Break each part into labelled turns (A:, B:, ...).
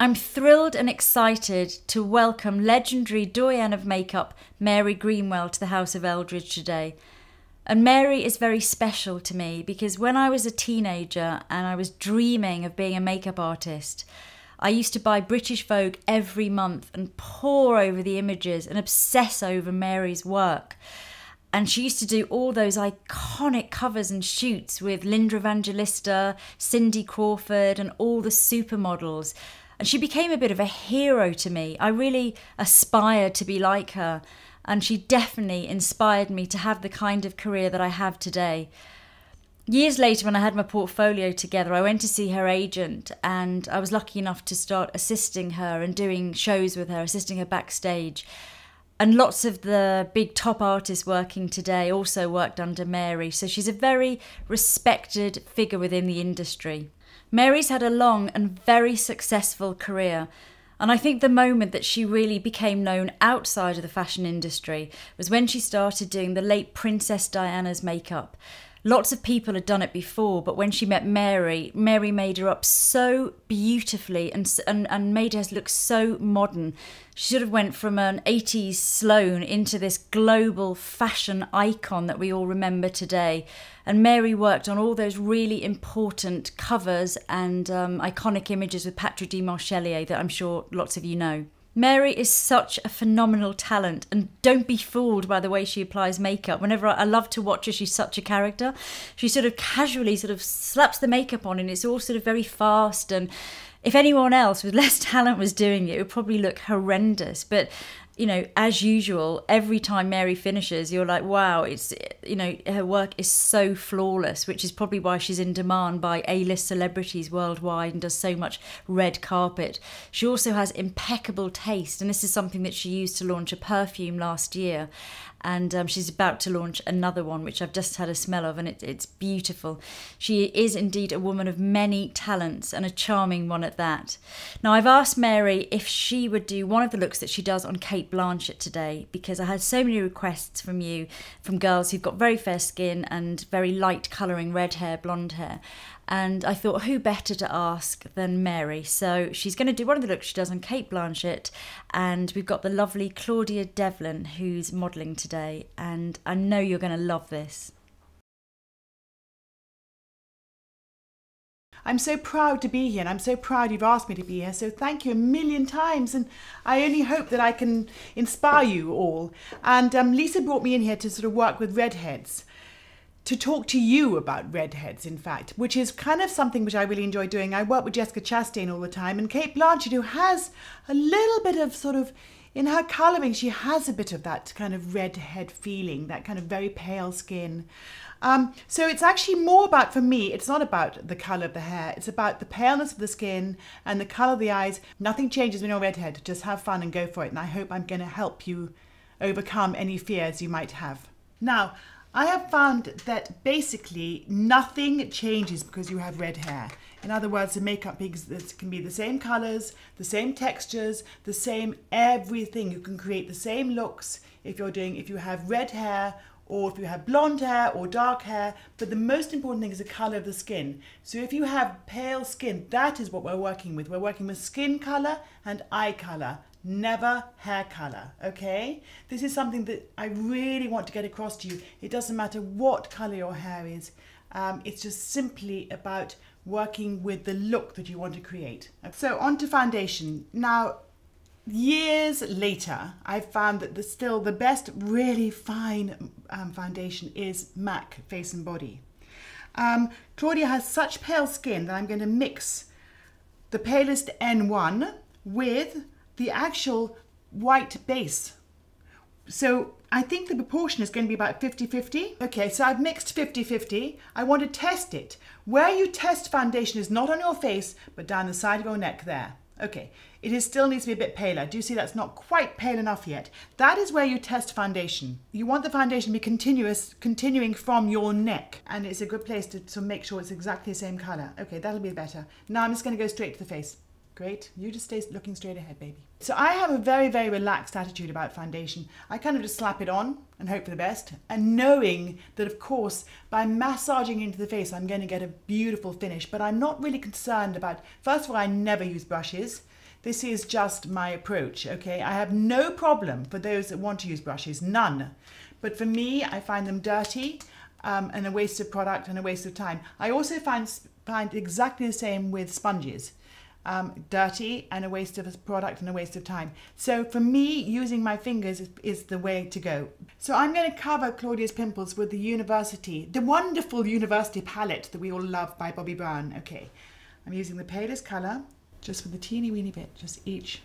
A: I'm thrilled and excited to welcome legendary doyen of makeup Mary Greenwell to the House of Eldridge today. And Mary is very special to me because when I was a teenager and I was dreaming of being a makeup artist, I used to buy British Vogue every month and pore over the images and obsess over Mary's work. And she used to do all those iconic covers and shoots with Linda Evangelista, Cindy Crawford, and all the supermodels. And she became a bit of a hero to me. I really aspired to be like her. And she definitely inspired me to have the kind of career that I have today. Years later, when I had my portfolio together, I went to see her agent and I was lucky enough to start assisting her and doing shows with her, assisting her backstage. And lots of the big top artists working today also worked under Mary, so she's a very respected figure within the industry. Mary's had a long and very successful career. And I think the moment that she really became known outside of the fashion industry was when she started doing the late Princess Diana's makeup. Lots of people had done it before, but when she met Mary, Mary made her up so beautifully and, and, and made her look so modern. She sort of went from an 80s Sloane into this global fashion icon that we all remember today. And Mary worked on all those really important covers and um, iconic images with Patrick Demarchelier that I'm sure lots of you know. Mary is such a phenomenal talent, and don't be fooled by the way she applies makeup. Whenever I, I, love to watch her, she's such a character. She sort of casually sort of slaps the makeup on, and it's all sort of very fast. And if anyone else with less talent was doing it, it would probably look horrendous. But you know, as usual, every time Mary finishes, you're like, wow, it's, you know, her work is so flawless, which is probably why she's in demand by A list celebrities worldwide and does so much red carpet. She also has impeccable taste, and this is something that she used to launch a perfume last year and um, she's about to launch another one, which I've just had a smell of, and it, it's beautiful. She is indeed a woman of many talents and a charming one at that. Now, I've asked Mary if she would do one of the looks that she does on Cate Blanchett today, because I had so many requests from you, from girls who've got very fair skin and very light colouring, red hair, blonde hair. And I thought, who better to ask than Mary? So she's going to do one of the looks she does on Cate Blanchett. And we've got the lovely Claudia Devlin who's modelling today. And I know you're going to love this.
B: I'm so proud to be here and I'm so proud you've asked me to be here. So thank you a million times. And I only hope that I can inspire you all. And um, Lisa brought me in here to sort of work with redheads to talk to you about redheads, in fact, which is kind of something which I really enjoy doing. I work with Jessica Chastain all the time, and Cate Blanchett, who has a little bit of sort of in her colouring, she has a bit of that kind of redhead feeling, that kind of very pale skin. Um, so it's actually more about, for me, it's not about the colour of the hair, it's about the paleness of the skin and the colour of the eyes. Nothing changes when you're redhead, just have fun and go for it. And I hope I'm going to help you overcome any fears you might have. Now, I have found that basically nothing changes because you have red hair. In other words, the makeup can be the same colors, the same textures, the same everything. You can create the same looks if you're doing, if you have red hair or if you have blonde hair or dark hair, but the most important thing is the color of the skin. So if you have pale skin, that is what we're working with. We're working with skin color and eye color never hair color, okay? This is something that I really want to get across to you. It doesn't matter what color your hair is. Um, it's just simply about working with the look that you want to create. So on to foundation. Now, years later, I found that the still the best really fine um, foundation is MAC Face and Body. Um, Claudia has such pale skin that I'm going to mix the palest N1 with the actual white base. So I think the proportion is going to be about 50-50. Okay, so I've mixed 50-50. I want to test it. Where you test foundation is not on your face, but down the side of your neck there. Okay, it is still needs to be a bit paler. Do you see that's not quite pale enough yet? That is where you test foundation. You want the foundation to be continuous, continuing from your neck. And it's a good place to, to make sure it's exactly the same color. Okay, that'll be better. Now I'm just gonna go straight to the face. Great. You just stay looking straight ahead, baby. So I have a very, very relaxed attitude about foundation. I kind of just slap it on and hope for the best. And knowing that, of course, by massaging into the face, I'm going to get a beautiful finish. But I'm not really concerned about, first of all, I never use brushes. This is just my approach, okay? I have no problem for those that want to use brushes, none. But for me, I find them dirty um, and a waste of product and a waste of time. I also find, find exactly the same with sponges. Um, dirty and a waste of a product and a waste of time. So for me, using my fingers is, is the way to go. So I'm going to cover Claudia's pimples with the University, the wonderful University palette that we all love by Bobbi Brown. Okay, I'm using the palest colour, just with a teeny weeny bit, just each,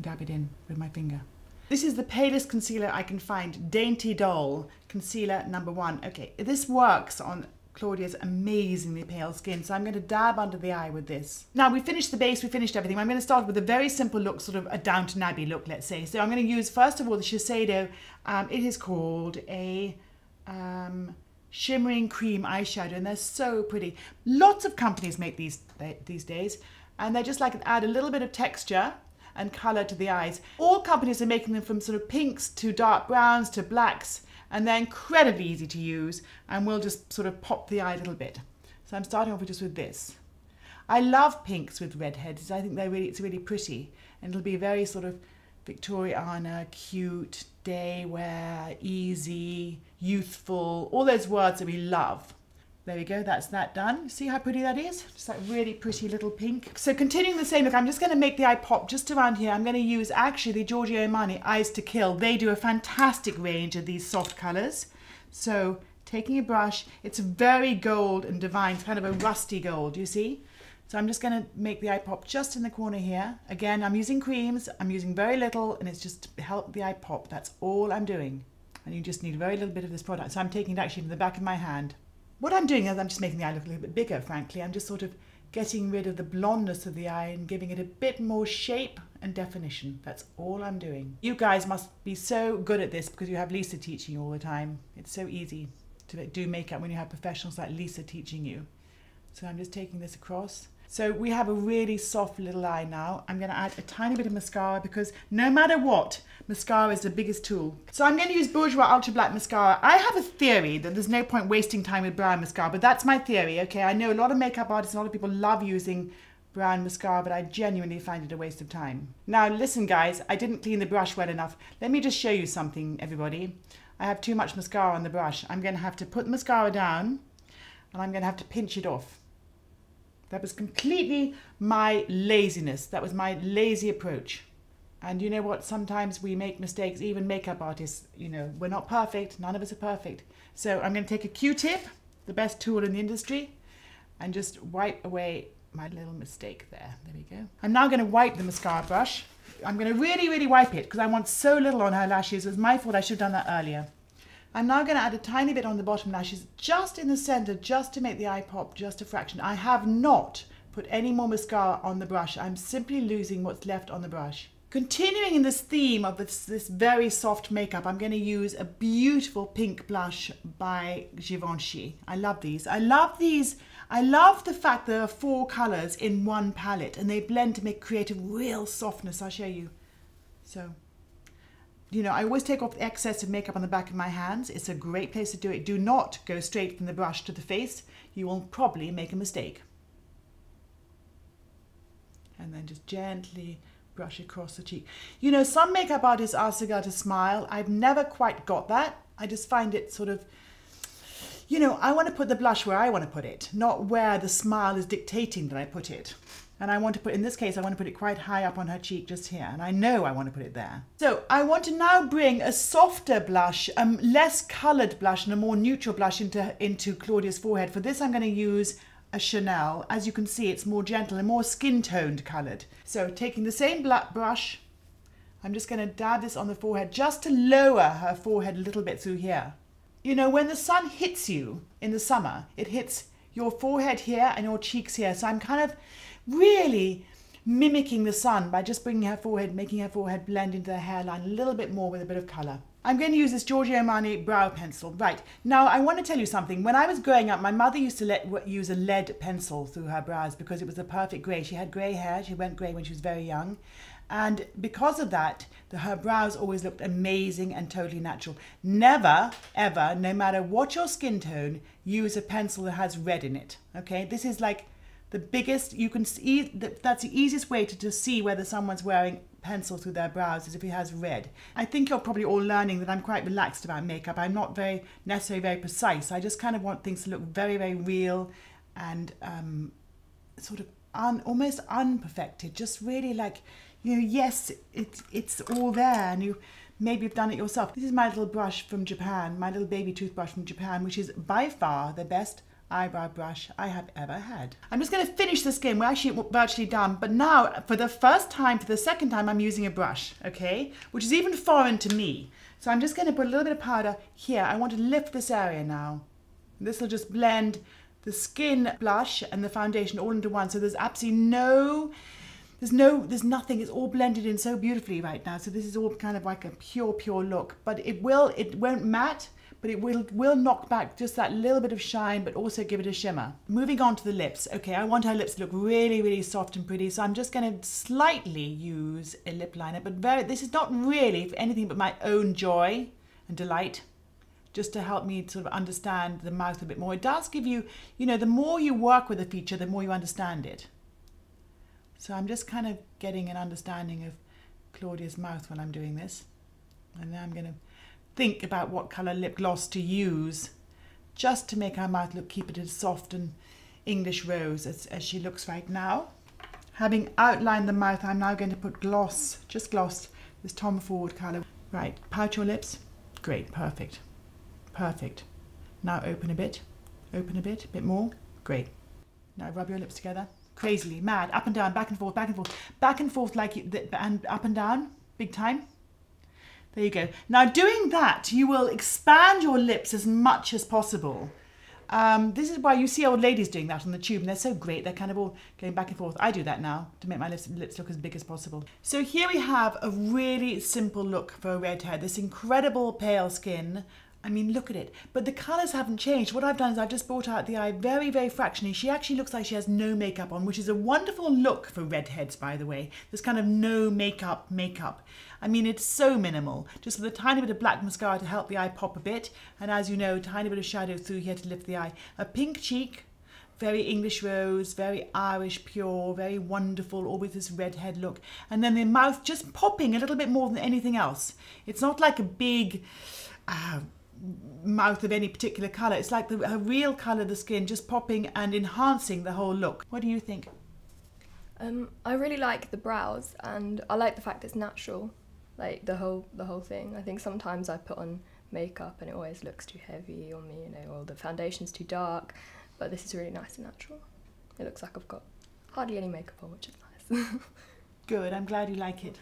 B: dab it in with my finger. This is the palest concealer I can find, Dainty Doll Concealer number one. Okay, this works on Claudia's amazingly pale skin, so I'm going to dab under the eye with this. Now, we finished the base, we finished everything. I'm going to start with a very simple look, sort of a Downton Abbey look, let's say. So I'm going to use, first of all, the Shiseido. Um, it is called a um, shimmering cream eyeshadow, and they're so pretty. Lots of companies make these these days, and they're just like add a little bit of texture and colour to the eyes. All companies are making them from sort of pinks to dark browns to blacks and they're incredibly easy to use and we'll just sort of pop the eye a little bit. So I'm starting off with just with this. I love pinks with redheads. I think they're really, it's really pretty and it'll be very sort of Victoriana, cute, day wear, easy, youthful, all those words that we love. There we go, that's that done. See how pretty that is? Just that really pretty little pink. So continuing the same look, I'm just gonna make the eye pop just around here. I'm gonna use actually the Giorgio Armani Eyes to Kill. They do a fantastic range of these soft colors. So taking a brush, it's very gold and divine, it's kind of a rusty gold, you see? So I'm just gonna make the eye pop just in the corner here. Again, I'm using creams, I'm using very little, and it's just to help the eye pop. That's all I'm doing. And you just need a very little bit of this product. So I'm taking it actually from the back of my hand. What I'm doing is I'm just making the eye look a little bit bigger, frankly. I'm just sort of getting rid of the blondness of the eye and giving it a bit more shape and definition. That's all I'm doing. You guys must be so good at this because you have Lisa teaching you all the time. It's so easy to do makeup when you have professionals like Lisa teaching you. So I'm just taking this across so we have a really soft little eye now. I'm going to add a tiny bit of mascara because no matter what, mascara is the biggest tool. So I'm going to use Bourjois Ultra Black Mascara. I have a theory that there's no point wasting time with brown mascara, but that's my theory, okay? I know a lot of makeup artists, a lot of people love using brown mascara, but I genuinely find it a waste of time. Now listen guys, I didn't clean the brush well enough. Let me just show you something, everybody. I have too much mascara on the brush. I'm going to have to put the mascara down and I'm going to have to pinch it off. That was completely my laziness. That was my lazy approach. And you know what? Sometimes we make mistakes, even makeup artists, you know, we're not perfect. None of us are perfect. So I'm going to take a Q-tip, the best tool in the industry, and just wipe away my little mistake there. There we go. I'm now going to wipe the mascara brush. I'm going to really, really wipe it because I want so little on her lashes. It was my fault. I should have done that earlier. I'm now going to add a tiny bit on the bottom lashes, just in the center, just to make the eye pop just a fraction. I have not put any more mascara on the brush. I'm simply losing what's left on the brush. Continuing in this theme of this, this very soft makeup, I'm going to use a beautiful pink blush by Givenchy. I love these. I love these. I love the fact there are four colors in one palette and they blend to make create a real softness. I'll show you. So you know, I always take off the excess of makeup on the back of my hands. It's a great place to do it. Do not go straight from the brush to the face. You will probably make a mistake. And then just gently brush across the cheek. You know, some makeup artists ask a girl to smile. I've never quite got that. I just find it sort of, you know, I want to put the blush where I want to put it, not where the smile is dictating that I put it. And I want to put, in this case, I want to put it quite high up on her cheek just here. And I know I want to put it there. So I want to now bring a softer blush, a um, less colored blush and a more neutral blush into, into Claudia's forehead. For this, I'm going to use a Chanel. As you can see, it's more gentle and more skin toned colored. So taking the same brush, I'm just going to dab this on the forehead just to lower her forehead a little bit through here. You know, when the sun hits you in the summer, it hits your forehead here and your cheeks here. So I'm kind of really mimicking the sun by just bringing her forehead, making her forehead blend into the hairline a little bit more with a bit of colour. I'm going to use this Giorgio Armani brow pencil. Right, now I want to tell you something. When I was growing up, my mother used to let, use a lead pencil through her brows because it was the perfect grey. She had grey hair, she went grey when she was very young. And because of that, the, her brows always looked amazing and totally natural. Never, ever, no matter what your skin tone, use a pencil that has red in it. Okay, this is like the biggest you can see that's the easiest way to, to see whether someone's wearing pencil through their brows is if it has red. I think you're probably all learning that I'm quite relaxed about makeup. I'm not very necessarily very precise. I just kind of want things to look very, very real and um, sort of un, almost unperfected. Just really like, you know, yes, it's it's all there, and you maybe you've done it yourself. This is my little brush from Japan, my little baby toothbrush from Japan, which is by far the best eyebrow brush I have ever had. I'm just going to finish the skin. We're actually virtually done, but now for the first time, for the second time, I'm using a brush, okay? Which is even foreign to me. So I'm just going to put a little bit of powder here. I want to lift this area now. This will just blend the skin blush and the foundation all into one. So there's absolutely no, there's no, there's nothing. It's all blended in so beautifully right now. So this is all kind of like a pure, pure look. But it will, it won't matte but it will, will knock back just that little bit of shine, but also give it a shimmer. Moving on to the lips. Okay, I want our lips to look really, really soft and pretty, so I'm just going to slightly use a lip liner, but very, this is not really for anything but my own joy and delight just to help me sort of understand the mouth a bit more. It does give you, you know, the more you work with a feature, the more you understand it. So I'm just kind of getting an understanding of Claudia's mouth when I'm doing this. And then I'm going to think about what colour lip gloss to use just to make her mouth look, keep it as soft and English rose as, as she looks right now. Having outlined the mouth, I'm now going to put gloss, just gloss, this Tom Ford colour. Right, pout your lips. Great, perfect. Perfect. Now open a bit, open a bit, a bit more. Great. Now rub your lips together. Crazily, mad, up and down, back and forth, back and forth, back and forth like and up and down, big time. There you go. Now doing that, you will expand your lips as much as possible. Um, this is why you see old ladies doing that on the tube, and they're so great. They're kind of all going back and forth. I do that now to make my lips, lips look as big as possible. So here we have a really simple look for a redhead. This incredible pale skin. I mean, look at it. But the colours haven't changed. What I've done is I've just brought out the eye very, very fractionally. She actually looks like she has no makeup on, which is a wonderful look for redheads, by the way. This kind of no makeup makeup. I mean, it's so minimal, just with a tiny bit of black mascara to help the eye pop a bit, and as you know, a tiny bit of shadow through here to lift the eye. A pink cheek, very English rose, very Irish pure, very wonderful, all with this redhead look. And then the mouth just popping a little bit more than anything else. It's not like a big uh, mouth of any particular colour. It's like the a real colour of the skin just popping and enhancing the whole look. What do you think?
C: Um, I really like the brows and I like the fact it's natural like the whole the whole thing. I think sometimes I put on makeup and it always looks too heavy on me, you know, or the foundation's too dark. But this is really nice and natural. It looks like I've got hardly any makeup on, which is nice.
B: Good, I'm glad you like it.